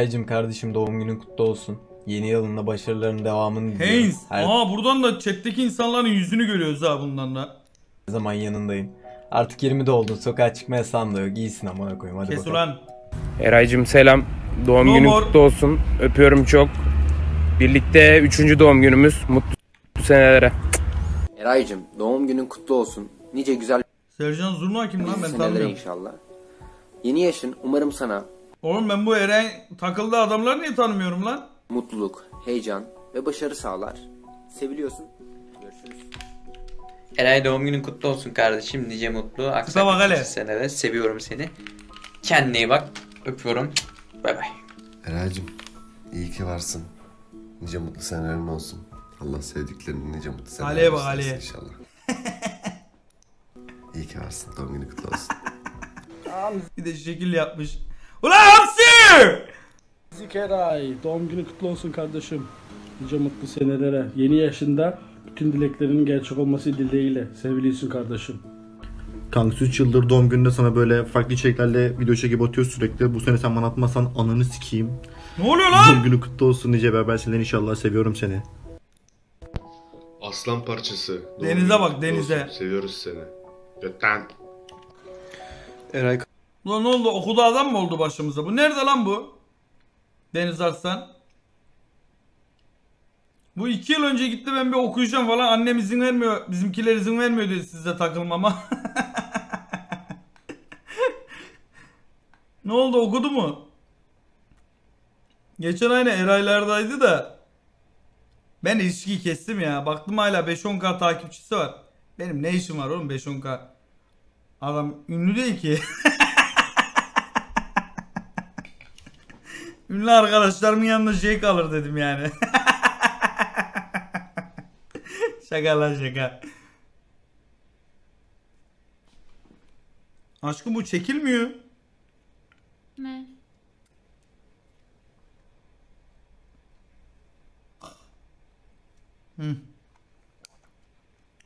Eraycım kardeşim doğum günün kutlu olsun. Yeni yılında başarıların devamını diliyorum. Haynes. Her Aa buradan da chat'teki insanların yüzünü görüyoruz ha bundan da. zaman yanındayım. Artık 20'de oldun. Sokağa çıkma yasağın da yok. İyisin amına koyayım. Hadi Kes bakalım. ulan. Eraycım selam. Doğum No günün more. kutlu olsun. Öpüyorum çok. Birlikte üçüncü doğum günümüz. Mutlu senelere. Eraycım doğum günün kutlu olsun. Nice güzel Sercan Zurna kim lan ben senelere tanımıyorum. inşallah. Yeni yaşın umarım sana Oğlum ben bu Eren takıldığı adamları niye tanımıyorum lan? mutluluk, heyecan ve başarı sağlar. Seviliyorsun. Görüşürüz. Eray doğum günün kutlu olsun kardeşim. Nice mutlu. bak Aksak hele. nice senede. Seviyorum seni. Kendine iyi bak. Öpüyorum. Bay bay. Eraycığım iyi ki varsın. Nice mutlu senelerin olsun. Allah sevdiklerini nice mutlu seneler Ali'ye bak, Ali'ye. inşallah. iyi ki varsın. Doğum günü kutlu olsun. Bir de şekil yapmış. Ulan Hamsi! Zikeray, doğum günü kutlu olsun kardeşim. Nice mutlu senelere. Yeni yaşında bütün dileklerinin gerçek olması dileğiyle. Sevilisin kardeşim. Kanka 3 yıldır doğum gününde sana böyle farklı içeriklerle video çekip atıyor sürekli. Bu sene sen bana atmazsan ananı sikeyim. Ne oluyor Doğum lan? günü kutlu olsun nice beraber seninle inşallah seviyorum seni. Aslan parçası. Doğum Denize bak, kutlu denize. olsun. Seviyoruz seni. Götten. Eray Ulan ne oldu? Okulda adam mı oldu başımıza? Bu nerede lan bu? Deniz Arslan. Bu iki yıl önce gitti ben bir okuyacağım falan. Annem izin vermiyor. Bizimkiler izin vermiyor dedi sizle takılmama. ne oldu okudu mu? Geçen aynı Eraylardaydı da. Ben ilişkiyi kestim ya. Baktım hala 5-10k takipçisi var. Benim ne işim var oğlum 5-10k? Adam ünlü değil ki. Ünlü arkadaşlarımın yanında şey kalır dedim yani. şaka lan şaka. Aşkım bu çekilmiyor. Ne?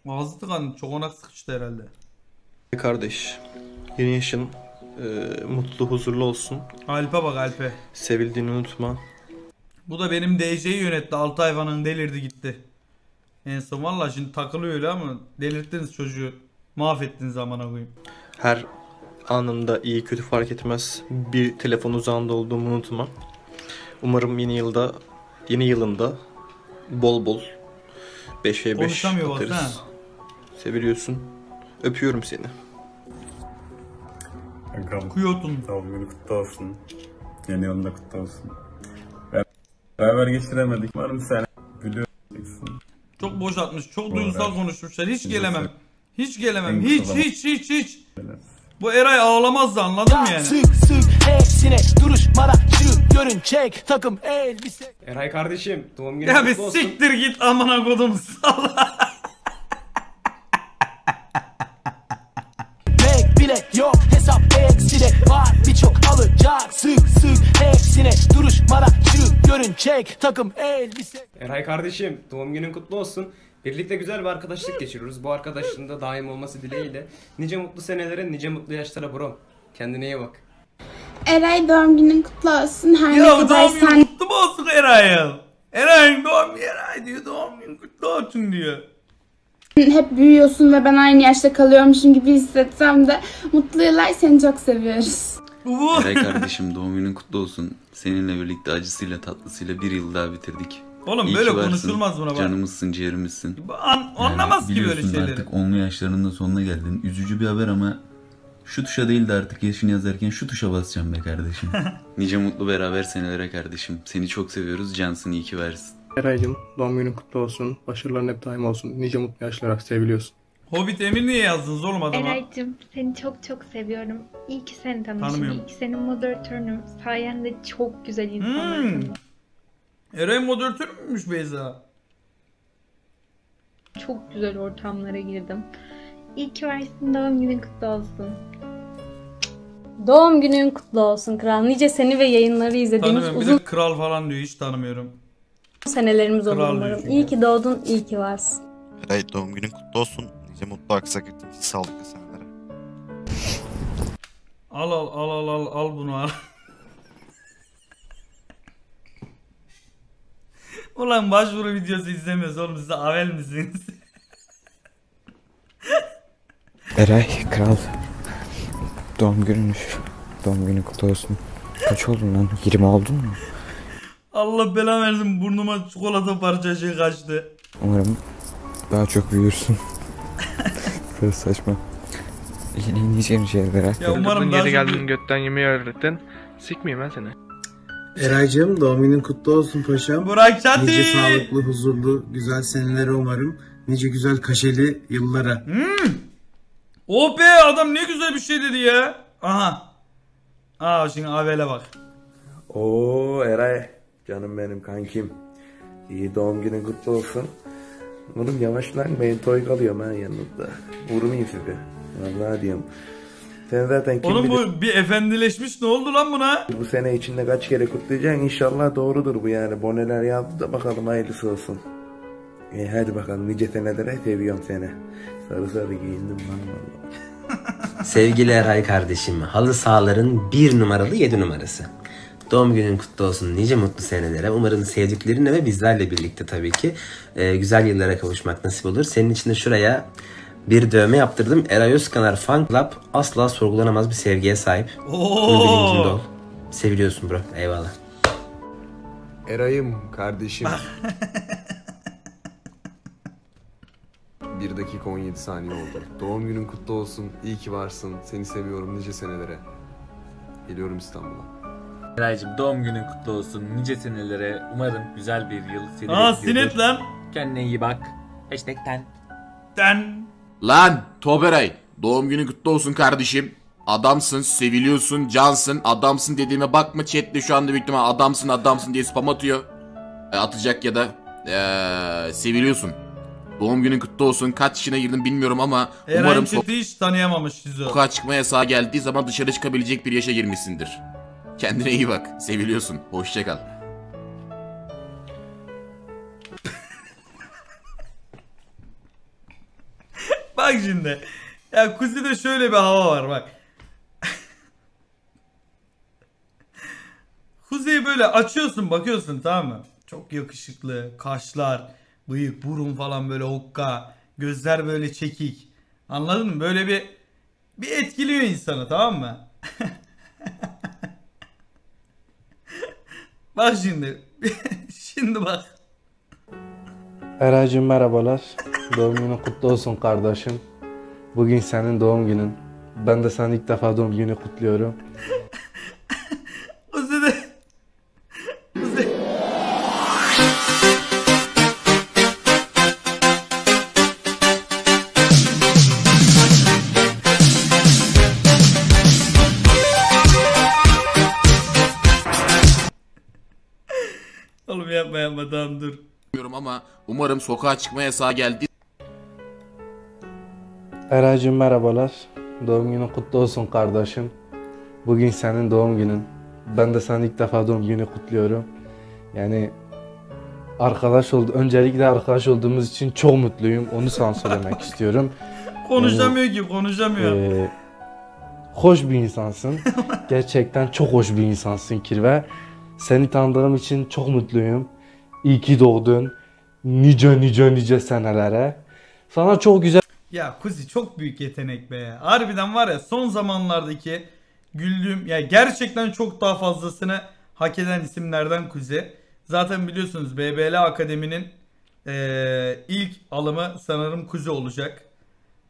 Ağzı tıkandı. Çok ona sıkıştı herhalde. kardeş. Yeni yaşın e, mutlu huzurlu olsun. Alp'e bak Alp'e. Sevildiğini unutma. Bu da benim DC'yi yönetti. 6 hayvanın delirdi gitti. En son valla şimdi takılıyor öyle ama delirttiniz çocuğu. Mahvettiniz amına koyayım. Her anında iyi kötü fark etmez. Bir telefon uzağında olduğumu unutma. Umarım yeni yılda yeni yılında bol bol 5v5 Konuşamıyor bak, atarız. ha. Seviliyorsun. Öpüyorum seni. Kankam Kuyotun. doğum günü kutlu olsun. Yeni yılında kutlu olsun. Beraber geçiremedik. Umarım sen biliyorsun. Çok boş atmış. Çok Bu duygusal arada- konuşmuşlar. Hiç gelemem. Hiç gelemem. En Hiç hiç hiç hiç. Bu Eray ağlamazdı anladın mı yani? Sık sık hepsine duruşmada şık görünecek takım elbise. Eray kardeşim doğum günün Ya bir siktir git amına kodum salla. Alacak sık sık hepsine duruşmada şık görünecek takım elbise. Eray kardeşim doğum günün kutlu olsun. Birlikte güzel bir arkadaşlık geçiriyoruz. Bu arkadaşlığın da daim olması dileğiyle. Nice mutlu senelere, nice mutlu yaşlara brom. Kendine iyi bak. Eray doğum günün kutlu olsun. Her Ya ne kadar doğum günü sen kutlu mu olsun Eray'ın? Eray'ın doğum günü Eray diyor doğum günü kutlu olsun diyor. hep büyüyorsun ve ben aynı yaşta kalıyormuşum gibi hissetsem de mutlu yıllar seni çok seviyoruz. Eray kardeşim doğum günün kutlu olsun. Seninle birlikte acısıyla tatlısıyla bir yıl daha bitirdik. Oğlum İyi böyle ki varsın. konuşulmaz buna bak. Canımızsın ciğerimizsin. An- anlamaz ki böyle biliyorsun şeyleri. artık onlu yaşlarının da sonuna geldin. Üzücü bir haber ama şu tuşa değil de artık yaşını yazarken şu tuşa basacağım be kardeşim. nice mutlu beraber senelere kardeşim. Seni çok seviyoruz. Cansın iyi ki varsın. Eray'cım doğum günün kutlu olsun. Başarıların hep daim olsun. Nice mutlu yaşlara seviliyorsun. Hobbit Emir niye yazdınız oğlum adama? Eray'cım seni çok çok seviyorum. İyi ki seni tanıştım. Tanımıyorum. İyi ki senin moderatörünüm. Sayende çok güzel insanlar Hmm. tanıdım. Eray moderatör müymüş Beyza? Çok güzel ortamlara girdim. İyi ki varsın doğum günün kutlu olsun. Doğum günün kutlu olsun kral. Nice seni ve yayınları izlediğimiz Tanımıyorum. Bir uzun de kral falan diyor. Hiç tanımıyorum. senelerimiz olur Kral umarım. İyi ki doğdun, iyi ki varsın. Eray doğum günün kutlu olsun. Nice mutlu aksak sağlıklı senelere. Al al al al al al bunu al. Ulan başvuru videosu izlemiyoruz oğlum siz de avel misiniz? Eray kral doğum gününüz doğum günü kutlu olsun. Kaç oldun lan? 20 oldun mu? Allah belanı versin burnuma çikolata parçası kaçtı. Umarım daha çok büyürsün. Biraz saçma. Yeni yiyeceğim şeylere. Ya umarım daha yeri geldin götten yemeği öğrettin. Sikmeyeyim ben seni. Eraycığım doğum günün kutlu olsun paşam. Burak Çati. Nice sağlıklı, huzurlu, güzel senelere umarım. Nice güzel kaşeli yıllara. Oh be adam ne güzel bir şey dedi ya. Aha. Aa şimdi Avel'e bak. Oo Eray canım benim kankim. İyi doğum günün kutlu olsun. Oğlum yavaş lan ben toy kalıyorum ha yanınızda. Vurmayayım sizi. Vallahi diyorum. Sen zaten kim Oğlum bilir bu bir efendileşmiş ne oldu lan buna? bu sene içinde kaç kere kutlayacaksın inşallah doğrudur bu yani. Boneler yazdı da bakalım hayırlısı olsun. E hadi bakalım nice senelere seviyorum seni. Sarı sarı giyindim lan vallahi. Sevgili Eray kardeşim, halı sahaların bir numaralı yedi numarası. Doğum günün kutlu olsun nice mutlu senelere. Umarım sevdiklerinle ve bizlerle birlikte tabii ki e, güzel yıllara kavuşmak nasip olur. Senin için de şuraya bir dövme yaptırdım. Eray Özkanar Fan Club asla sorgulanamaz bir sevgiye sahip. Bilincinde ol. Seviliyorsun bro. Eyvallah. Eray'ım kardeşim. 1 dakika 17 saniye oldu. Doğum günün kutlu olsun. İyi ki varsın. Seni seviyorum nice senelere. Geliyorum İstanbul'a. Eraycığım doğum günün kutlu olsun. Nice senelere. Umarım güzel bir yıl seni Aa, bekliyordur. sinet lan. Kendine iyi bak. Hashtag ten. Den. Lan Toberay doğum günün kutlu olsun kardeşim. Adamsın, seviliyorsun, cansın, adamsın dediğime bakma chatte şu anda büyük ihtimal adamsın adamsın diye spam atıyor. E, atacak ya da e, seviliyorsun. Doğum günün kutlu olsun. Kaç yaşına girdin bilmiyorum ama Eren umarım Çetin hiç tanıyamamış sizi. sokağa çıkma yasağı geldiği zaman dışarı çıkabilecek bir yaşa girmişsindir. Kendine iyi bak. Seviliyorsun. Hoşça kal. Bak şimdi. Ya Kuzi'de şöyle bir hava var bak. Kuzi'yi böyle açıyorsun bakıyorsun tamam mı? Çok yakışıklı, kaşlar, bıyık, burun falan böyle hokka, gözler böyle çekik. Anladın mı? Böyle bir bir etkiliyor insanı tamam mı? bak şimdi. şimdi bak. Eraycığım merhabalar. Doğum günün kutlu olsun kardeşim. Bugün senin doğum günün. Ben de sana ilk defa doğum günü kutluyorum. Ama umarım sokağa çıkma yasağı geldiği Eraycığım merhabalar. Doğum günün kutlu olsun kardeşim. Bugün senin doğum günün. Ben de sana ilk defa doğum günü kutluyorum. Yani arkadaş oldu. Öncelikle arkadaş olduğumuz için çok mutluyum. Onu sana söylemek istiyorum. Konuşamıyor ki konuşamıyor. Ee, hoş bir insansın. Gerçekten çok hoş bir insansın Kirve. Seni tanıdığım için çok mutluyum. İyi ki doğdun. Nice nice nice senelere. Sana çok güzel Ya Kuzi çok büyük yetenek be. Harbiden var ya son zamanlardaki güldüğüm ya gerçekten çok daha fazlasını hak eden isimlerden Kuzi. Zaten biliyorsunuz BBL Akademi'nin eee, ilk alımı sanırım Kuzi olacak.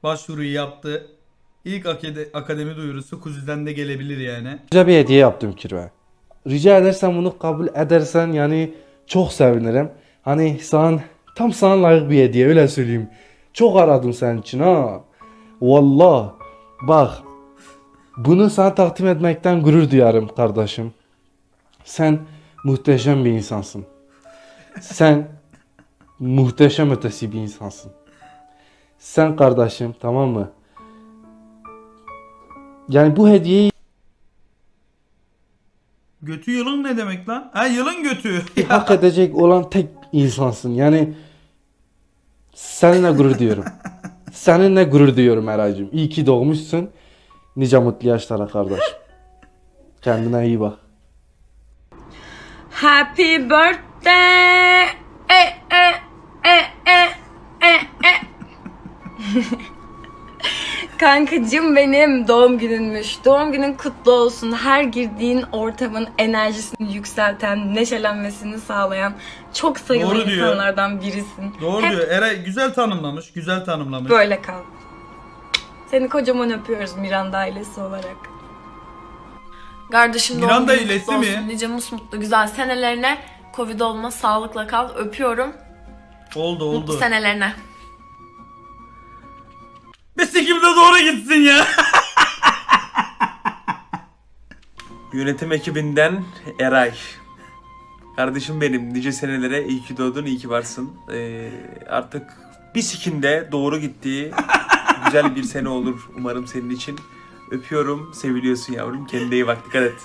Başvuruyu yaptı. İlk akade- akademi duyurusu Kuzi'den de gelebilir yani. güzel bir hediye yaptım Kirve. Rica edersen bunu kabul edersen yani çok sevinirim. Hani sana tam sana layık bir hediye öyle söyleyeyim. Çok aradım senin için ha. Vallahi bak bunu sana takdim etmekten gurur duyarım kardeşim. Sen muhteşem bir insansın. Sen muhteşem ötesi bir insansın. Sen kardeşim tamam mı? Yani bu hediyeyi Götü yılın ne demek lan? Ha yılın götü. hak edecek olan tek insansın. Yani seninle gurur diyorum. seninle gurur diyorum Eray'cığım. İyi ki doğmuşsun. Nice mutlu yaşlara kardeş. Kendine iyi bak. Happy birthday. E, e, e, e, e. e. Kankacığım benim doğum gününmüş. Doğum günün kutlu olsun. Her girdiğin ortamın enerjisini yükselten, neşelenmesini sağlayan çok sayılı Doğru diyor. insanlardan birisin. Doğru Hep diyor. Eray güzel tanımlamış. Güzel tanımlamış. böyle kal. Seni kocaman öpüyoruz Miranda ailesi olarak. Kardeşim doğum Miranda günün kutlu mi? olsun. Nice musmutlu güzel senelerine. Covid olma sağlıkla kal. Öpüyorum. Oldu Mutlu oldu. senelerine. Bir sikim de doğru gitsin ya. Yönetim ekibinden Eray. Kardeşim benim nice senelere iyi ki doğdun, iyi ki varsın. Ee, artık bir sikinde doğru gittiği güzel bir sene olur umarım senin için. Öpüyorum, seviliyorsun yavrum. Kendine iyi bak, dikkat et.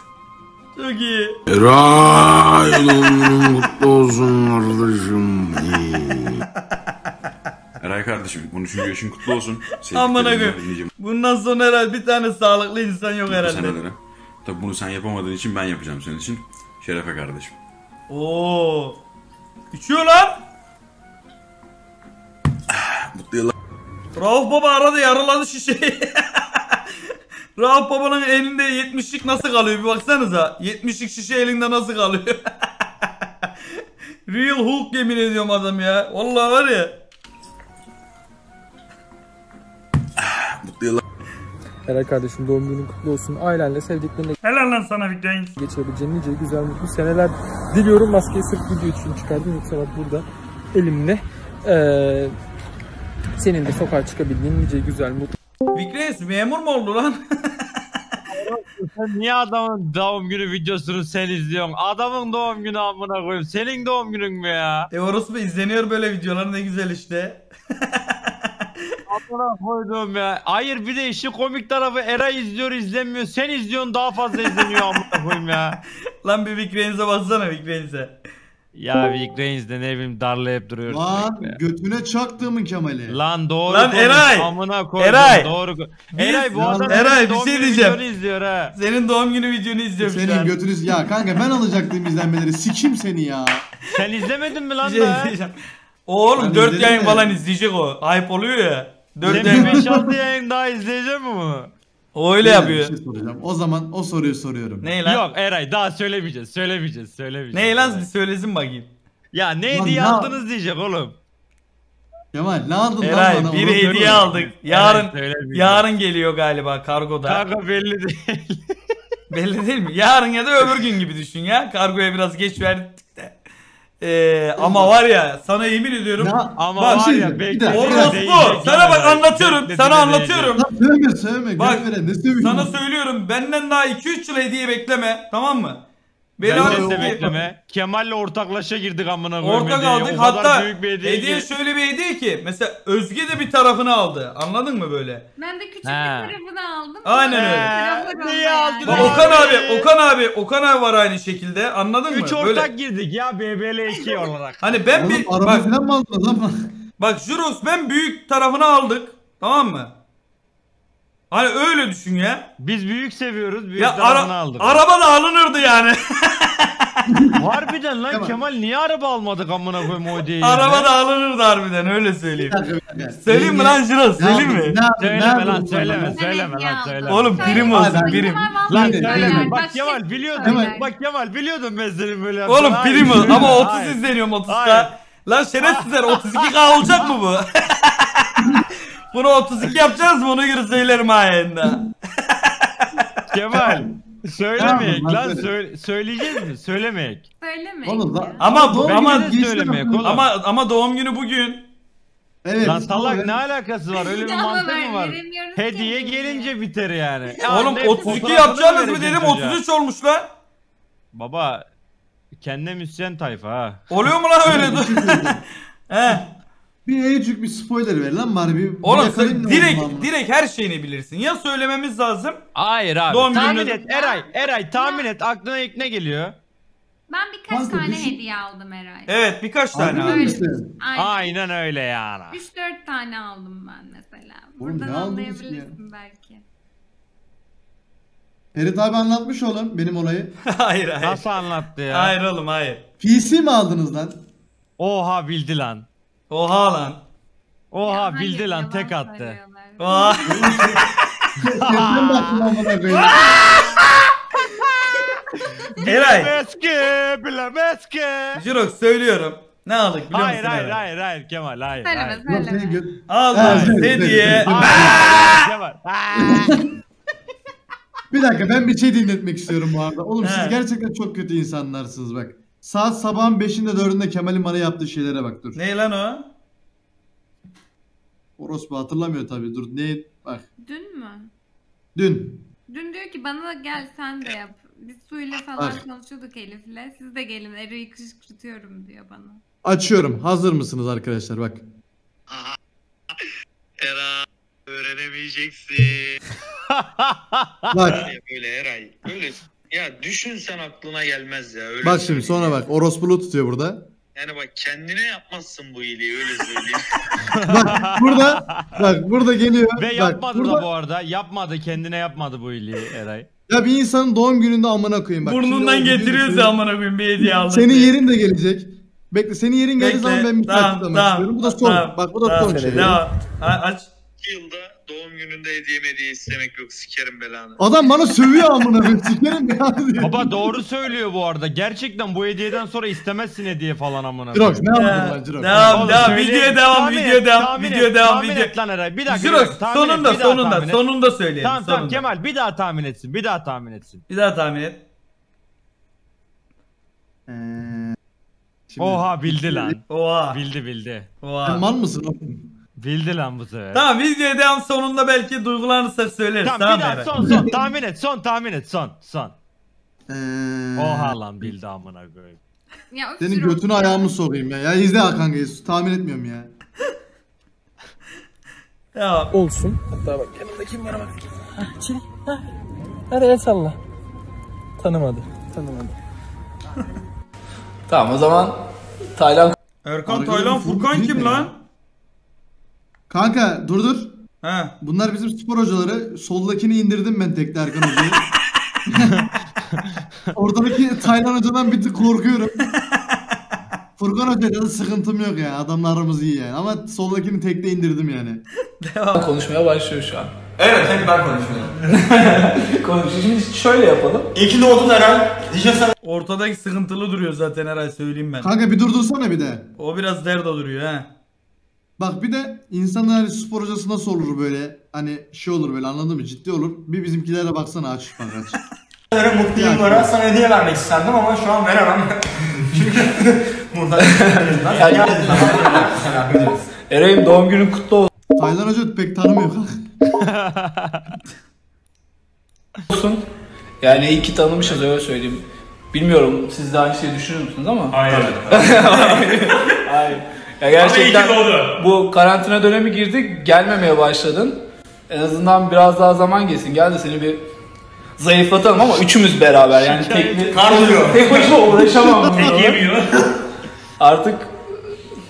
Çok iyi. Eray doğum günün kutlu olsun kardeşim. Kardeşim 13. yaşın kutlu olsun. Koyayım. nice Bundan sonra herhalde bir tane sağlıklı insan yok herhalde. senelere. Tabi bunu sen yapamadığın için ben yapacağım senin için. Şerefe kardeşim. Oo. Uçuyor lan. Mutlu yıllar. Rauf Baba arada yarıladı şişeyi. Rauf Baba'nın elinde 70'lik nasıl kalıyor bir baksanıza. 70'lik şişe elinde nasıl kalıyor. Real Hulk yemin ediyorum adam ya. Vallahi var ya. Mutlu yıllar. Eray kardeşim doğum günün kutlu olsun. Ailenle sevdiklerinle Helal lan sana Victorine. geçirebileceğin nice güzel mutlu seneler diliyorum. Maskeyi sırf video için çıkardım yoksa bak burada elimle. Ee, senin de sokağa çıkabildiğin nice güzel mutlu Vikrens memur mu oldu lan? Sen niye adamın doğum günü videosunu sen izliyorsun? Adamın doğum günü amına koyayım. Senin doğum günün mü ya? E mı izleniyor böyle videolar ne güzel işte. Amına koydum ya. Hayır bir de işi komik tarafı Eray izliyor izlenmiyor. Sen izliyorsun daha fazla izleniyor amına koyayım ya. Lan bir Vikrens'e bassana Vikrens'e. Ya Vic Reigns de ne bileyim darlayıp duruyor. Lan sürekli. götüne çaktığımın Kemal'i. Lan doğru Lan konuş, Eray! Amına koydum Eray! doğru. ko- Biz- Eray bu adam Eray bir doğum şey günü diyeceğim. videonu izliyor ha. Senin doğum günü videonu izliyorum şu Senin an. götünüz ya kanka ben alacaktım izlenmeleri sikim seni ya. Sen izlemedin mi lan Bir şey be? diyeceğim. O oğlum Ben 4 izledim yayın de. falan izleyecek o. Hype oluyor ya. 4 Sen yayın. bir 5-6 yayın daha izleyecek mi bunu? O öyle Beyler, yapıyor. Bir şey soracağım. O zaman o soruyu soruyorum. Ne lan? Yok Eray daha söylemeyeceğiz söylemeyeceğiz söylemeyeceğiz. Ne lan Eray. söylesin bakayım. Ya ne Lan hediye ne- aldınız diyecek oğlum. Kemal ne aldın lan Eray bana? bir Onu hediye söyle. aldık. Yarın söylemeyeceğim. yarın geliyor galiba kargoda. Kanka belli değil. Belli değil mi? Yarın ya da öbür gün gibi düşün ya. Kargoya biraz geç verdik. Ee, ama var ya sana yemin ediyorum. Ya, Ama bak, var ya beklediğine Orospu sana bak anlatıyorum. Sana anlatıyorum. Söyleme söyleme. Bak, ne sövüyorsun? Sana söylüyorum benden daha 2-3 yıl hediye bekleme. Tamam mı? Beni Ben de bekleme. Kemal'le ortaklaşa girdik amına koyayım Ortak aldık. Hatta büyük bir hediye, hediye ki. şöyle bir hediye ki. Mesela Özge de bir tarafını aldı. Anladın mı böyle? Ben de küçük Ha. bir tarafını aldım. Aynen öyle. Niye aldın. Bak Abi. Okan abi, Okan abi, Okan abi var aynı şekilde. Anladın Üç mı? ortak Böyle. girdik ya BBL2 olarak. Hani ben Oğlum bir bak falan mı aldın lan? bak Juros ben büyük tarafını aldık. Tamam mı? Hani öyle düşün ya. Biz büyük seviyoruz. Büyük Ya tarafını ara, aldık. araba da alınırdı yani. Harbiden lan Kemal. Kemal niye araba almadık amına koyayım o hediyeyi? araba da alınırdı harbiden öyle söyleyeyim. Söyleyeyim mi lan? Ne Söyleyeyim mi? Söyleme lan söyleme söyleme lan ya. söyleme. Oğlum prim olsun hadi. prim. Lan Söyle, söyleme. söyle. Bak Kemal biliyordum. Söyle. Bak Kemal biliyordum ben senin böyle Oğlum yapacağını. Hayır, prim ol ama 30 Hayır. izleniyorum 30'da. Hayır. Lan şerefsizler 32k olacak mı bu? Bunu 32 yapacağız mı ona göre söylerim ha yayında. Kemal söylemeyek Tamam, lan söyle, söyleyeceğiz mi? Söylemeyek. Söylemeyin Oğlum lan. Ama bu Doğum ama günü de söylemeyek oğlum. ama ama doğum günü bugün. Evet. Lan salak ne alakası var? Öyle bir ver- mı var? veremiyoruz Hediye gelince biter yani. Oğlum Ya, ne 32 fotoğrafını yapacağınız mı vereceksin dedim çocuğa. 33 olmuş lan. Baba kendine müsyen tayfa ha. Oluyor mu lan öyle? He. Bir ecük bir spoiler ver lan bari bir. Oğlum sen direkt direkt her şeyini bilirsin. Ya söylememiz lazım. Hayır abi. Doğum tahmin günü- et Eray. Eray tahmin et aklına ilk ne geliyor? Ben birkaç Kanka, tane düşün- hediye aldım Eray. Evet birkaç tane Harbiden abi. Aynen. Aynen öyle yani. 3-4 tane aldım ben mesela. Buradan ne aldınız ki anlayabilirsin belki. Ferit abi anlatmış oğlum benim olayı. hayır hayır. Nasıl anlattı ya? Hayır oğlum hayır. PC mi aldınız lan? Oha bildi lan. Oha lan. Oha bildi lan tek attı. Vay. Kendine baktım amına koyayım. Eray. Bilemez ki, bilemez ki. Jirox söylüyorum. Ne aldık biliyor Hayır musun hayır Eray? hayır hayır Kemal hayır. Söyleme, hayır. söyleme. Yok, senin gö- Ha, hediye. Hayır, Kemal. Bir dakika ben bir şey dinletmek istiyorum bu arada. Oğlum siz gerçekten çok kötü insanlarsınız bak. Saat sabahın 5'inde 4'ünde Kemal'in bana yaptığı şeylere bak dur. Ne lan o? Orospu hatırlamıyor tabii dur ne bak. Dün mü? Dün. Dün diyor ki bana gel sen de yap. Biz suyla falan Bak. konuşuyorduk Elif'le. Siz de gelin Eray'ı kışkırtıyorum diyor bana. Açıyorum. Hazır mısınız arkadaşlar bak. Eray öğrenemeyeceksin. Bak. Böyle, böyle Eray. Böyle ya düşünsen aklına gelmez ya. Öyle Bak şimdi sonra bak. Orospulu tutuyor burada. Yani bak kendine yapmazsın bu iyiliği öyle söyleyeyim. Bak burada bak burada geliyor. Ve bak, yapmadı burada, da bu arada. Yapmadı kendine yapmadı bu iyiliği Eray. Ya bir insanın doğum gününde amına koyayım bak. Burnundan getiriyorsa amına koyayım bir hediye aldık. Senin diye. yerin de gelecek. Bekle senin yerin geldiği zaman ben bir tamam, tamam, istiyorum. Bu da son. tamam, bak bu da tamam. son şey. Devam. Aç. İki yılda doğum gününde hediye hediye istemek yok sikerim belanı. Adam bana sövüyor amına koyayım. Sikerim diyor. Baba doğru söylüyor bu arada. Gerçekten bu hediyeden sonra istemezsin hediye falan amına. Jirox, ne Ya, yaptın lan Jirox? Devam Oğlum devam. söyleyeyim. Videoya devam. Tahmin et, Videoya devam. tahmin Videoya et, devam. tahmin Video. et lan Eray. Bir dakika, bir Jirox, dakika, tahmin et, sonunda bir daha sonunda tahmin et. sonunda söyleyelim. Tamam tamam sonunda. Kemal bir daha tahmin etsin. Bir daha tahmin etsin. Bir daha tahmin et. Ee, şimdi- Oha bildi lan. Oha. Bildi bildi. Oha. Sen mal mısın oğlum? Bildi lan bu sefer. Tamam videoya devam sonunda belki duygulanırsak söyleriz. Tamam, Tamam, bir daha son son tahmin et son tahmin et son son. Ee, Oha lan bildi amına koyayım. Ya öf Senin götünü ya. ayağımı sokayım ya. Ya izle Hakan Geysu. Tahmin etmiyorum ya. Ya Olsun. Hatta bak yanımda kim var bak. Hah. Hah. Hadi el salla. Tanımadı. Tanımadı. Tamam o zaman Taylan Erkan Taylan Furkan kim mi lan? Kanka dur dur. He. Bunlar bizim spor hocaları. Soldakini indirdim ben tekte Erkan Hoca'yı. Ortadaki Taylan Hoca'dan bir tık korkuyorum. Furkan Hoca'yla da sıkıntım yok ya. Adamla aramız iyi yani. Ama soldakini tekte indirdim yani. konuşmaya başlıyor şu an. Evet hep ben konuşuyorum. Konuşuyor. Şimdi şöyle yapalım. İyi ki doğdun Eren. Nice sen. Ortadaki sıkıntılı duruyor zaten herhalde söyleyeyim ben. Kanka bir durdursana bir de. O biraz derdo duruyor ha. Bak bir de insanlar hani spor hocası nasıl olur böyle hani şey olur böyle anladın mı ciddi olur. Bir bizimkilere baksana aç bak aç. Mutlu yıllara sana hediye vermek isterdim ama şu an veremem. Çünkü burada Eray'ım doğum günün kutlu olsun. Taylan Hoca pek tanımıyor olsun. Yani iyi ki tanımışız öyle söyleyeyim. Bilmiyorum siz de aynı şeyi düşünür müsünüz ama. Hayır. Hayır. Ya gerçekten bu karantina dönemi girdi gelmemeye başladın. En azından biraz daha zaman geçsin. Gel de seni bir zayıflatalım ama üçümüz beraber yani tek, Kardiyo. tek başıma uğraşamam. Tek yemiyor. Artık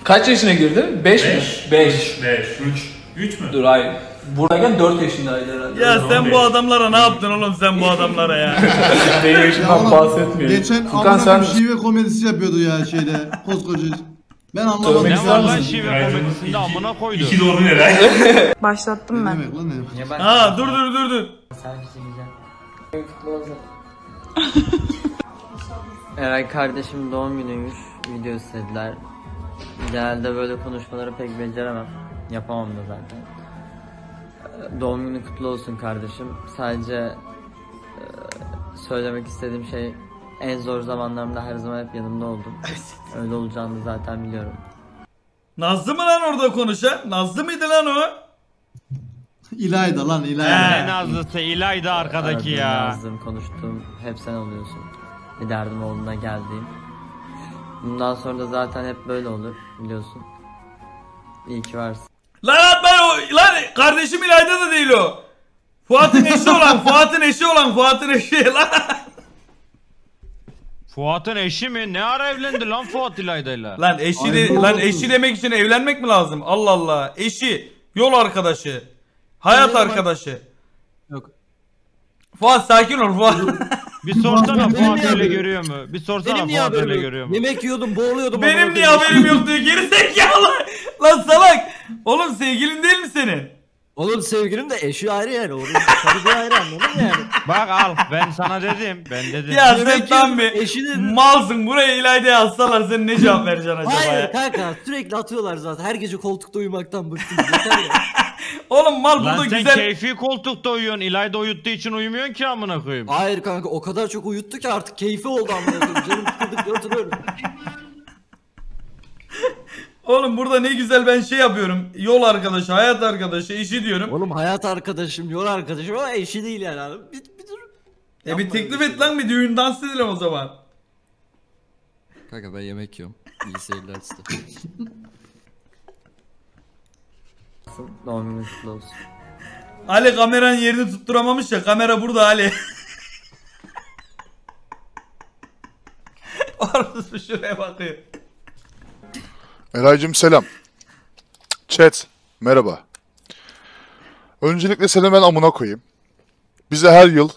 kaç yaşına girdin? 5 mi? 5. 5, 3. 3 mü? Dur hayır. Buradayken 4 yaşındaydı herhalde. Ya sen bu adamlara ne yaptın oğlum sen bu adamlara ya? Benim Ya yaşımdan oğlum, bahsetmiyorum. Geçen Furkan amına sen koyayım şive komedisi yapıyordu ya şeyde koskoca. Ben anlamadım. Ne Güzel var lan şive komedisinde amına koydu. İki doğdun Eren. Başlattım Ne ben. demek lan ne? Ha dur dur dur dur. Eray kardeşim doğum günüymüş. Video istediler. Genelde böyle konuşmaları pek beceremem. Yapamam da zaten. Doğum günü kutlu olsun kardeşim. Sadece e, söylemek istediğim şey en zor zamanlarımda her zaman hep yanımda oldum. Öyle olacağını zaten biliyorum. Nazlı mı lan orada konuşan? Nazlı mıydı lan o? İlayda lan He. İlayda. Ne nazlısı İlayda arkadaki Aradığım, ya. Yazdığım, konuştuğum hep sen oluyorsun. Bir derdim olduğuna geldiğim. Bundan sonra da zaten hep böyle olur biliyorsun. İyi ki varsın. Lan atma o. Lan kardeşim İlayda da değil o. Fuat'ın eşi olan, Fuat'ın eşi olan, Fuat'ın eşi lan. Fuat'ın eşi mi? Ne ara evlendi lan Fuat İlayda'yla? Lan eşi de, lan eşi demek için evlenmek mi lazım? Allah Allah. Eşi, yol arkadaşı, hayat arkadaşı. Yok. Fuat sakin ol Fuat. Bir sorsana Benim Fuat niye öyle haberim- görüyor mu? Bir sorsana Benim niye Fuat haberim öyle yok? görüyor mu? Yemek yiyordum boğuluyordum. Benim niye haberim yok diyor geri zekalı. Lan salak. Oğlum sevgilin değil mi senin? Oğlum sevgilim de eşi ayrı yani. Onun karı bir ayrı anladın mı yani? Bak al ben sana dedim. Ben dedim. Ya sen tam bir eşi de- malsın. Buraya İlayda yazsalar sen ne cevap vereceksin acaba Hayır ya? kanka sürekli atıyorlar zaten. Her gece koltukta uyumaktan bıktım. Yeter ya. Oğlum mal Lan burada sen güzel... keyfi koltukta uyuyorsun. İlayda uyuttuğu için uyumuyorsun ki amına koyayım. Hayır kanka o kadar çok uyuttu ki artık keyfi oldu amına koyayım. Canım sıkıldıkça oturuyorum. Oğlum burada ne güzel ben şey yapıyorum. Yol arkadaşı, hayat arkadaşı, eşi diyorum. Oğlum hayat arkadaşım, yol arkadaşım ama eşi değil yani. abi. Bir, bir dur. E bir teklif et lan bir düğün dans edelim o zaman. Kanka ben yemek yiyorum. İyi seyirler size. Doğum günün kutlu olsun. Ali kameranın yerini tutturamamış ya kamera burada Ali. Orası şuraya bakıyor. Eraycığım selam. Chat merhaba. Öncelikle seni ben amına koyayım. Bize her yıl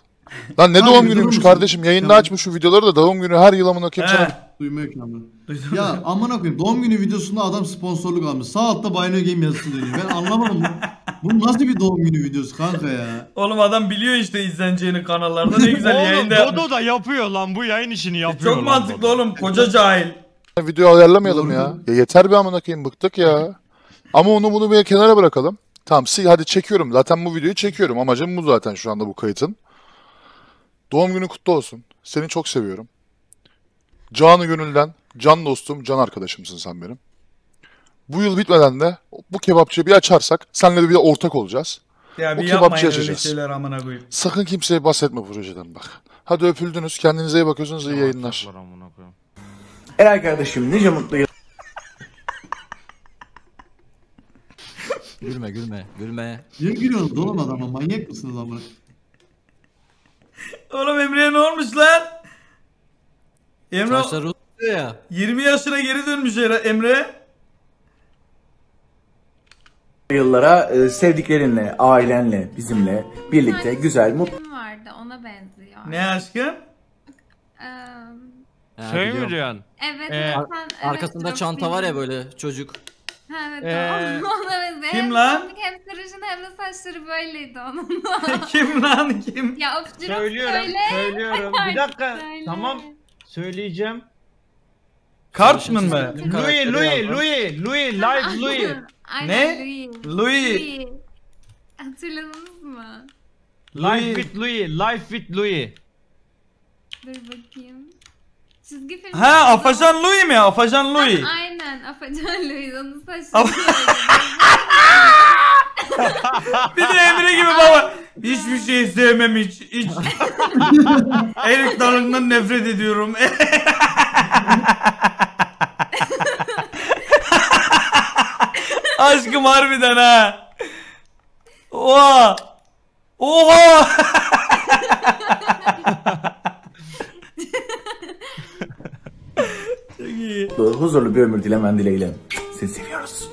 Lan ne doğum günüymüş kardeşim yayında açmış şu videoları da doğum günü her yıl amına koyayım sana. Duymuyor ki ama. Ya amına koyayım doğum günü videosunda adam sponsorluk almış. Sağ altta Bino Game yazısı dönüyor. Ben anlamadım bu. Bu nasıl bir doğum günü videosu kanka ya? Oğlum adam biliyor işte izleneceğini kanallarda ne güzel Oğlum yayında yapmış. Dodo da yapıyor lan bu yayın işini yapıyor Çok lan mantıklı oğlum koca cahil. Video ayarlamayalım ya. Ya yeter bir amına koyayım bıktık ya. Ama onu bunu bir kenara bırakalım. Tamam sil hadi çekiyorum. Zaten bu videoyu çekiyorum. Amacım bu zaten şu anda bu kayıtın. Doğum günün kutlu olsun. Seni çok seviyorum. Canı gönülden, can dostum, can arkadaşımsın sen benim. Bu yıl bitmeden de bu kebapçıyı bir açarsak senle de bir ortak olacağız. Ya o bir kebapçıyı yapmayın öyle açacağız. şeyler amına koyayım. Sakın kimseye bahsetme projeden bak. Hadi öpüldünüz. Kendinize iyi bakıyorsunuz. iyi yayınlar. Eray kardeşim nice mutlu yıl. Gülme gülme gülme. Niye gülüyorsunuz oğlum adama? Manyak mısınız ama? Oğlum Emre'ye ne olmuş lan? Emre Saçları uzuyor ya. 20 yaşına geri dönmüş Emre. Yıllara e, sevdiklerinle, ailenle, bizimle birlikte güzel, mutlu vardı ona benziyor. Ne aşkım? Eee, Şey mi diyorsun? Evet, Ee, evet, sen- evet, arkasında çok çanta var ya bildim. böyle çocuk. Ha, evet Ee, o- ona benziyor. kim hem lan? Hem sarışın hem de saçları böyleydi onun. kim lan kim? Ya of Cirok Söylüyorum, söyle. söylüyorum. Bir dakika. Söyle. Tamam. Söyleyeceğim. Cartman mı? Louis, Louis, Louis, Louis, live Louis. Aynen, Ne? Louis. Louis. Hatırladınız mı? Live with Louis, live with Louis. Dur bakayım. Çizgi film. Ha Afacan Louis mi? Afacan Louis. Aynen Afacan Louis onun saçları. Bir de Emre gibi baba. Hiçbir şey sevmem hiç. hiç. Erik dalından nefret ediyorum. Aşkım harbiden ha. Oha. Oha. İyi. huzurlu bir ömür dilemen dileğiyle. Seni seviyoruz.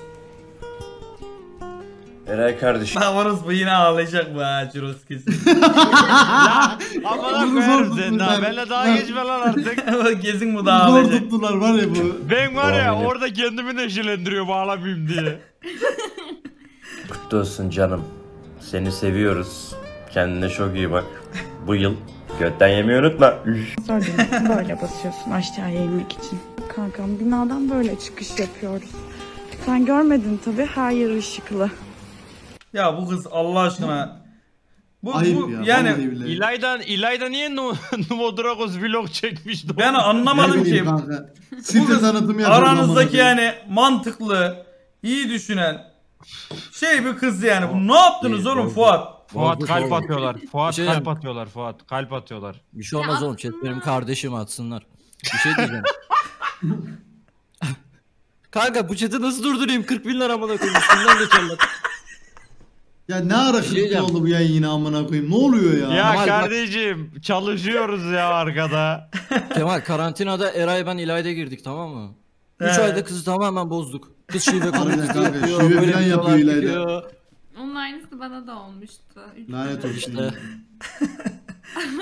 Eray kardeşim. Lan orospu yine ağlayacak bu ha Churros kesin. Amına koyarım seni daha. Benle daha geçme lan artık. kesin bu da Zor ağlayacak. tuttular var ya bu. Ben var ya orada kendimi neşelendiriyorum ağlamayayım diye. Kutlu olsun canım. Seni seviyoruz. Kendine çok iyi bak. Bu yıl götten yemeyi unutma. Değil. Böyle basıyorsun aşağıya inmek için. Kankam binadan böyle çıkış yapıyoruz. Sen görmedin tabii her yer ışıklı. Ya bu kız Allah aşkına. Bu, Ayıp bu ya, yani vallahi billahi. İlayda, İlayda niye Nu- Numo Dragos vlog çekmiş? ben anlamadım Ne bileyim ki. kanka. Bu Site kız tanıtımı aranızdaki yani mantıklı, iyi düşünen şey bir kız yani. Bu ne yaptınız oğlum Fuat? Fuat kalp atıyorlar. Fuat şey kalp atıyorlar. Fuat kalp atıyorlar. Bir şey olmaz oğlum chat benim kardeşim atsınlar. Bir şey diyeceğim. Kanka bu chat'i nasıl durdurayım? 40 bin lira amına koyayım. Üstünden geçerler. Ya ne ara şey oldu bu yayın yine amına koyayım. Ne oluyor ya? Ya Kemal bak- kardeşim çalışıyoruz ya arkada. Kemal karantinada Eray ben İlayda girdik tamam mı? 3 He. ayda kızı tamamen bozduk. Kız şive konuştu kanka, yapıyor. şive böyle falan videolar yapıyor İlayda. çekiyor. Onun aynısı bana da olmuştu. Üç Lanet olsun. İşte.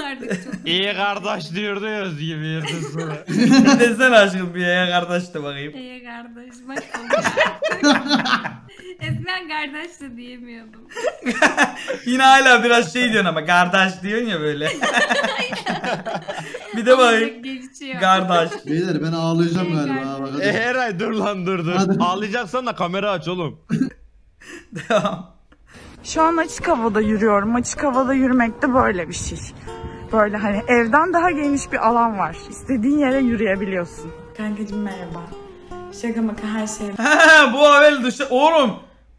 Artık çok İyi kardeş diyordu ya Özgür bir yerden sonra. Desene aşkım bir ya kardeş de bakayım. iyi kardeş bak oluyor. Eskiden kardeş de diyemiyordum. Yine hala biraz şey diyorsun ama kardeş diyorsun ya böyle. bir de bakayım. Geçiyor. Kardeş. Beyler ben ağlayacağım galiba. ha, bak, hadi. E, Eray dur lan dur dur. Hadi. Ağlayacaksan da kamera aç oğlum. Şu an açık havada yürüyorum. Açık havada yürümek de böyle bir şey. Böyle hani evden daha geniş bir alan var. İstediğin yere yürüyebiliyorsun. Kankacığım merhaba. Şaka maka her şey bu Avel dışı... Oğlum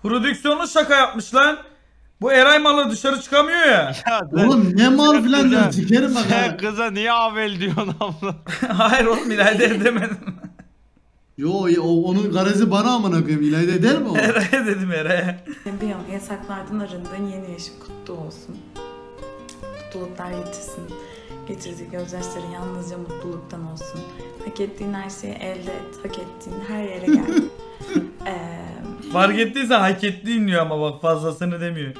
prodüksiyonu şaka yapmış lan. Bu Eray malı dışarı çıkamıyor ya. Oğlum ne mal filan diyor. Sikerim bak. Sen kıza niye avel diyorsun abla? Hayır oğlum İlayda demedim. Yo ya, o, onun garezi bana amına koyayım. İlayda eder mi o? Eray'a dedim Eray'a. bir yıl yasaklardan arındığın yeni yaşın kutlu olsun. Mutluluklar getirsin. Getirdiği gözyaşları yalnızca mutluluktan olsun. Hak ettiğin her şeyi elde et. Hak ettiğin her yere gel. Eee Fark ettiysen hak ettiğin diyor ama bak fazlasını demiyor.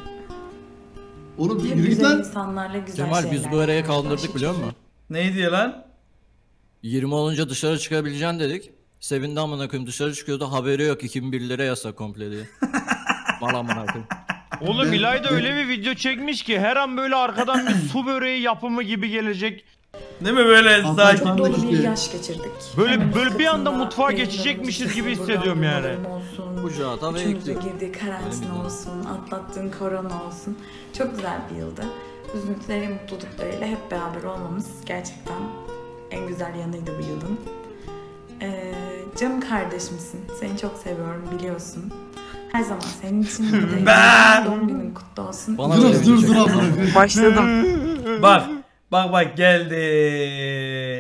Oğlum hep güzel insanlarla güzel Kemal şeyler. biz bu araya kaldırdık biliyor musun? Ne diyor lan? 20 olunca dışarı çıkabileceksin dedik. Sevindi amına koyayım dışarı çıkıyordu haberi yok 2001'lere yasak komple diye. Mal amına koyayım. Oğlum İlayda öyle bir video çekmiş ki her an böyle arkadan bir su böreği yapımı gibi gelecek. Değil mi böyle sakin? Dolu bir yaş geçirdik. Böyle böyle bir anda mutfağa geçecekmişiz gibi hissediyorum yani. Kucağa da ve ekliyor. girdiği karantina olsun, atlattığın korona olsun. Çok güzel bir yıldı. Üzüntüleri, mutluluklarıyla hep beraber olmamız gerçekten en güzel yanıydı bu yılın. Ee, canım kardeşimsin. Seni çok seviyorum biliyorsun. Her zaman senin için buradayım. Ben- Doğum günün kutlu olsun. Bana Dur dur dur. Başladım. Bak. Bak bak geldi.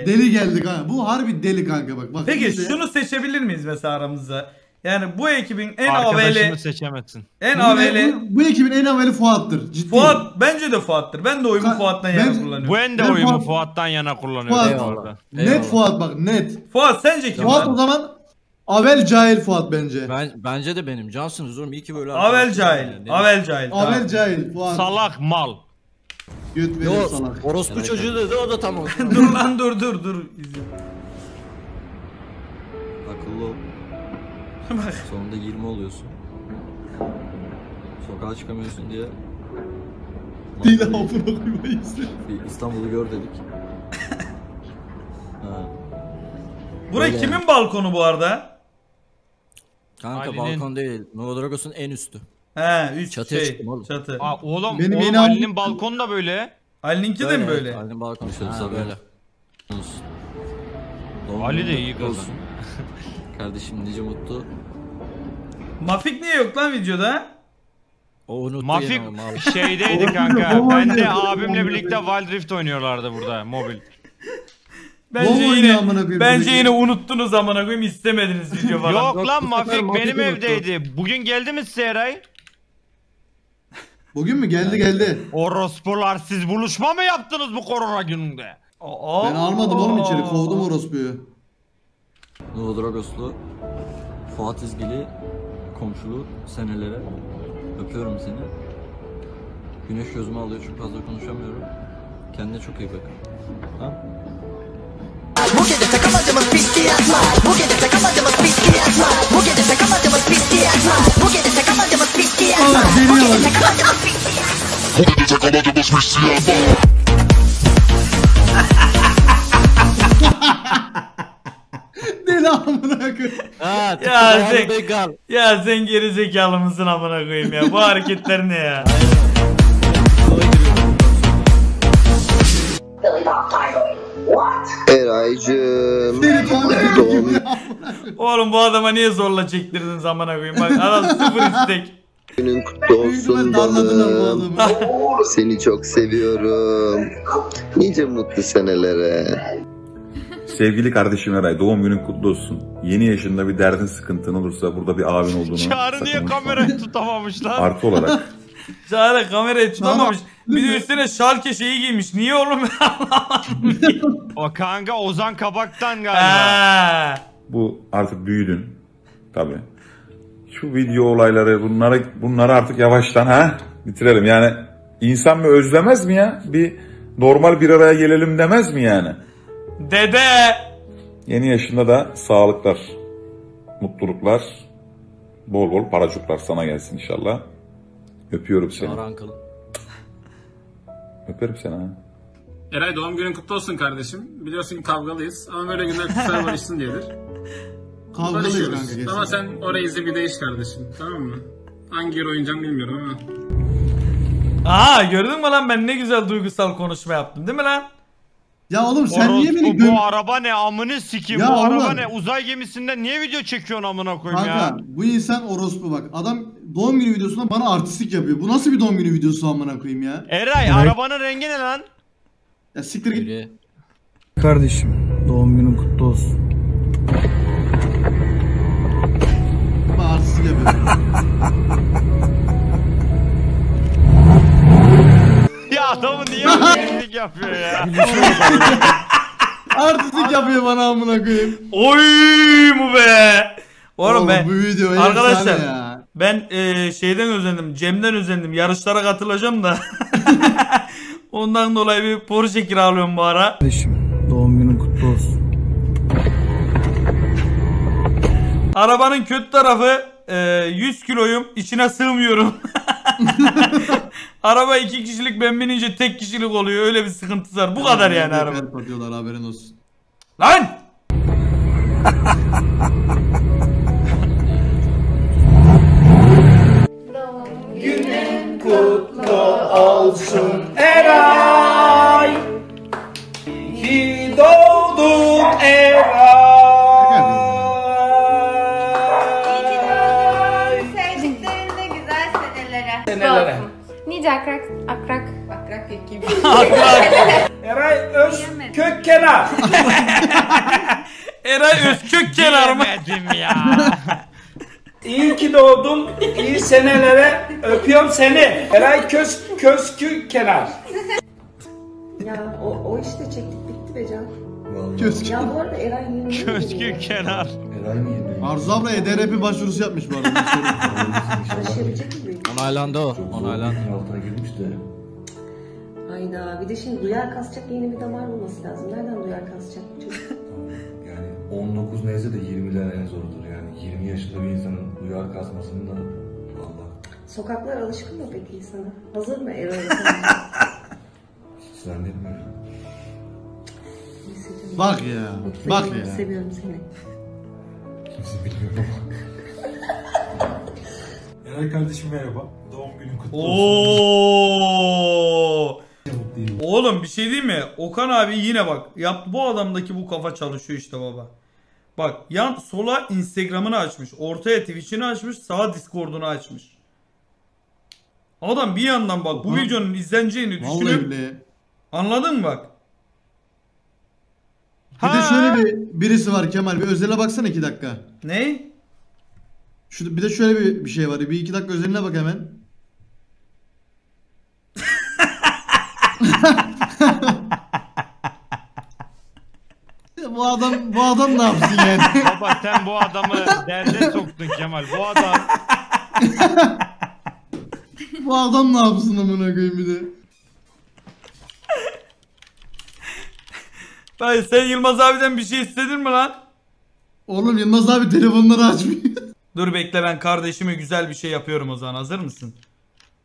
Deli geldi kanka. Bu harbi deli kanka bak. bak Peki işte- şunu seçebilir miyiz mesela aramızda? Yani bu ekibin en Arkadaşını aveli, seçemezsin. en Bu- aveli Bu, bu ekibin en aveli Fuat'tır. Ciddi. Fuat bence de Fuat'tır. Ben de oyumu Ka- Fuat'tan yana bence- kullanıyorum. Ben de Ben oyumu Fuat- Fuat'tan yana kullanıyorum Fuat- arada. Net Eyvallah. Fuat bak net. Fuat sence kim Fuat o lan? zaman Avel cahil Fuat bence. Ben, bence de benim. Cansınız oğlum iyi ki böyle Avel cahil. yani. Avel cahil. Avel cahil Fuat. Salak mal. Göt verir Yo salak. orospu çocuğu dedi o da tam oldu. dur lan dur dur dur. İzle. Akıllı ol. Sonunda 20 oluyorsun. Sokağa çıkamıyorsun diye. Değil amına koymayız. Bir İstanbul'u gör dedik. ha. Bura Öyle kimin yani. balkonu bu arada? Kanka Ali'nin- balkon değil. Novodragos'un en üstü. He üst Çatıya şey. çıktım oğlum. Çatı. Aa, oğlum, Benim oğlum yeni Ali'nin balkonu da böyle. Ali'ninki de mi böyle? Ali'nin balkonu şurası böyle. Olsun. Doğum Ali de günün iyi kutlu kazan. olsun. Kardeşim nice mutlu. Mafik niye yok lan videoda? O unuttu Mafik yine ama abi. şeydeydi kanka. Ben de abimle birlikte Wild Rift oynuyorlardı burada mobil. Bence oynuyor yine amına koyayım bence yine unuttunuz amına koyayım istemediniz video falan. Yok lan bu Mafik sefer Mafik benim unuttu. evdeydi. Bugün geldi mi size Eray? Bugün mü geldi geldi. Orospular siz buluşma mı yaptınız bu korona gününde? Aa. Ben almadım oğlum içeri kovdum orospuyu. Novodragoslu Fuat İzgili komşulu senelere öpüyorum seni. Güneş gözümü alıyor çok fazla konuşamıyorum. Kendine çok iyi bak. Tamam. Amacımız pisti atma Bu gece tek amacımız pisti atma Bu gece tek amacımız pisti atma Bu gece tek amacımız pisti atma Bu gece tek amacımız pisti atma Bu gece tek amacımız pisti atma Deli amına koyayım. Ha, Ya sen, ya sen geri zekalı mısın amına koyayım ya. Bu hareketler ne ya? Eraycığım. Deli kanka Amına koyayım. Oğlum bu adama niye zorla çektirdiniz amına koyayım? Bak adam sıfır istek. günün kutlu olsun balım. Seni çok seviyorum. Nice mutlu senelere. Sevgili kardeşim Eray doğum günün kutlu olsun. Yeni yaşında bir derdin sıkıntın olursa burada bir abin olduğunu Çağrı niye kamerayı tutamamışlar? Artı olarak Çağrı kamerayı tutamamış. Bir de üstüne şalke şeyi giymiş. Niye oğlum? O kanka Ozan Kabak'tan galiba. Ha. bu artık büyüdün. Tabi. Şu video olayları bunları bunları artık yavaştan ha bitirelim. Yani insan bir özlemez mi ya? Bir normal bir araya gelelim demez mi yani? Dede. Yeni yaşında da sağlıklar, mutluluklar, Bol bol paracuklar sana gelsin inşallah. Öpüyorum seni. Çağrı uncle. Öperim seni ha. Eray doğum günün kutlu olsun kardeşim. Biliyorsun ki kavgalıyız ama böyle günler kutlar barışsın diyedir. Kavgalıyız kanka. Ama sen orayı izle bir değiş kardeşim. Tamam mı? Hangi yer oynayacağım bilmiyorum ama. Aa gördün mü lan ben ne güzel duygusal konuşma yaptım değil mi lan? Ya oğlum Orospu, Bu araba ne amını sikeyim Ya bu araba oğlum. ne uzay gemisinde niye video çekiyorsun amına koyayım Kanka ya? bu insan orospu bak. Adam doğum günü videosunda bana artistik yapıyor. Bu nasıl bir doğum günü videosu amına koyayım ya? Eray arabanın rengi ne lan? Ya siktir git. Kardeşim doğum günün kutlu olsun. Bana artistik yapıyor. adamı niye artistik yapıyor ya? artistik yapıyor bana amına koyayım. Oy mu be? Oğlum, Oğlum ben bu video efsane arkadaşlar ya. ben e, şeyden özendim. Cem'den özendim. Yarışlara katılacağım da. Ondan dolayı bir Porsche kiralıyorum bu ara. Kardeşim doğum günün kutlu olsun. Arabanın kötü tarafı e, 100 kiloyum. içine sığmıyorum. Araba iki kişilik ben binince tek kişilik oluyor. Öyle bir sıkıntısı var. Bu kadar yani araba. Haberin olsun. Lan! senelere öpüyorum seni. Eray köz köskü kenar. Ya o, o işte çektik bitti be Can. Köskü. Ya bu arada Eray yeni Köskü kenar. Arzu abla EDRP başvurusu yapmış bu arada. Onaylandı o. Onaylandı. Hayda bir de şimdi duyar kasacak yeni bir damar bulması lazım. Nereden duyar kasacak bu çocuk? Yani 19 neyse de 20'ler en zorudur yani. 20 yaşında bir insanın duyar kasmasının da Sokaklar alışkın mı peki sana? Hazır mı hiç zannetmiyorum. Bak ya. Bak ya. Seviyorum seni. Kimse bilmiyor ama. Eray kardeşim merhaba. Doğum günün kutlu Oo. Oğlum bir şey diyeyim mi? Okan abi yine bak. Yap bu adamdaki bu kafa çalışıyor işte baba. Bak yan sola Instagram'ını açmış. Ortaya Twitch'ini açmış. Sağa Discord'unu açmış. Adam bir yandan bak bu Okan- videonun izleneceğini Vallahi düşünüp anladın mı bak? Bir de şöyle bir birisi var Kemal. Bir özele baksana iki dakika. Ne? Şu, bir de şöyle bir, bir şey var. Bir iki dakika özeline bak hemen. Bu adam bu adam ne yapsın yani? Baba sen bu adamı derde soktun Kemal. Bu adam bu adam ne yapsın amına koyayım bir de. Dayı sen Yılmaz abiden bir şey istedin mi lan? Oğlum Yılmaz abi telefonları açmıyor. Dur bekle ben kardeşime güzel bir şey yapıyorum o zaman. Hazır mısın?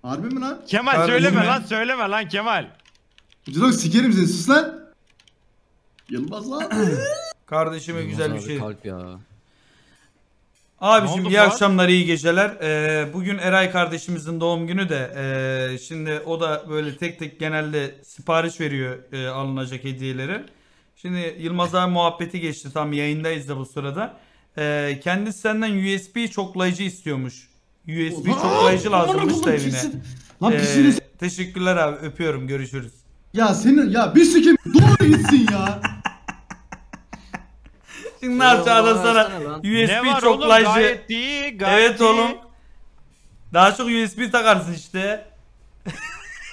Harbi mi lan? Kemal Kardeşime- söyleme lan söyleme lan Kemal. Cilok sikerim seni sus lan. Yılmaz abi. Kardeşime güzel bir şey. Kalp ya. Oldu iyi Fuat? akşamlar, iyi geceler. Ee, bugün Eray kardeşimizin doğum günü de ee, şimdi o da böyle tek tek genelde sipariş veriyor ee, alınacak hediyeleri. Şimdi Yılmaz abi muhabbeti geçti tam yayındayız da bu sırada. Ee, kendisi senden USB çoklayıcı istiyormuş. USB Ulan, çoklayıcı aman lazımmış da evine. Lan Ee, teşekkürler abi öpüyorum görüşürüz. Ya senin ya bir sikim doğru gitsin ya. Yapacağız bana sana. USB Ne var oğlum çoklayıcı. gayet iyi gayet Evet iyi. oğlum. Daha çok USB takarsın işte.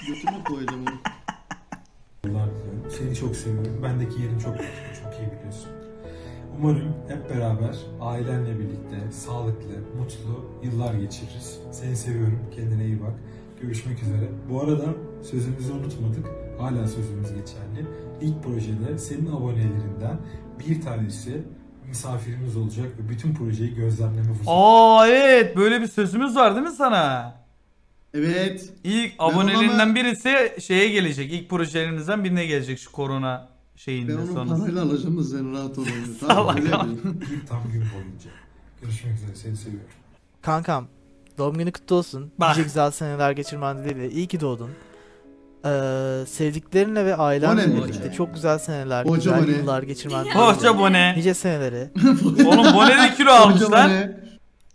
Götüme koyacağım onu. Seni çok seviyorum. Bendeki yerin çok çok iyi biliyorsun. Umarım hep beraber ailenle birlikte sağlıklı, mutlu yıllar geçiririz. Seni seviyorum. Kendine iyi bak. Görüşmek üzere. Bu arada sözümüzü unutmadık. Hala sözümüz geçerli. İlk projede senin abonelerinden bir tanesi misafirimiz olacak ve bütün projeyi gözlemleme fırsatı Aa evet böyle bir sözümüz var değil mi sana? Evet. İlk Ben abonelerinden ona- birisi şeye gelecek. İlk projelerimizden birine gelecek şu korona Ben şeyinde onu sonrası. parayla alacağım da sen rahat ol. Tamam tam gün boyunca. Görüşmek üzere seni seviyorum. Kankam doğum günü kutlu olsun. Bak. Nice güzel seneler geçirmen dileğiyle. İyi ki doğdun. Ee, sevdiklerinle ve ailenle bu birlikte çok güzel seneler, Hoca güzel bu ne? yıllar geçirmen Hoca bu ne? Nice seneleri. Oğlum Bone de kilo almış Hoca lan. bone.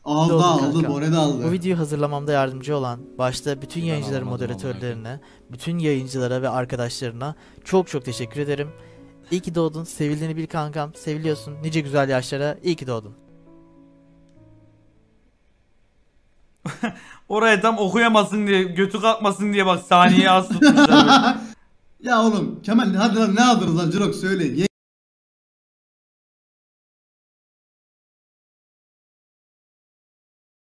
Aldı Doğru aldı kanka. bone de aldı. Bu videoyu hazırlamamda yardımcı olan başta bütün yayıncıların moderatörlerine, bütün yayıncılara ve arkadaşlarına çok çok teşekkür ederim. İyi ki doğdun, sevildiğini bil kankam, seviliyorsun. Nice güzel yaşlara, iyi ki doğdun. Oraya tam okuyamasın diye, götü kalkmasın diye bak saniye az tutmuşlar. Ya oğlum Kemal hadi lan ne aldınız lan Cirok söyle.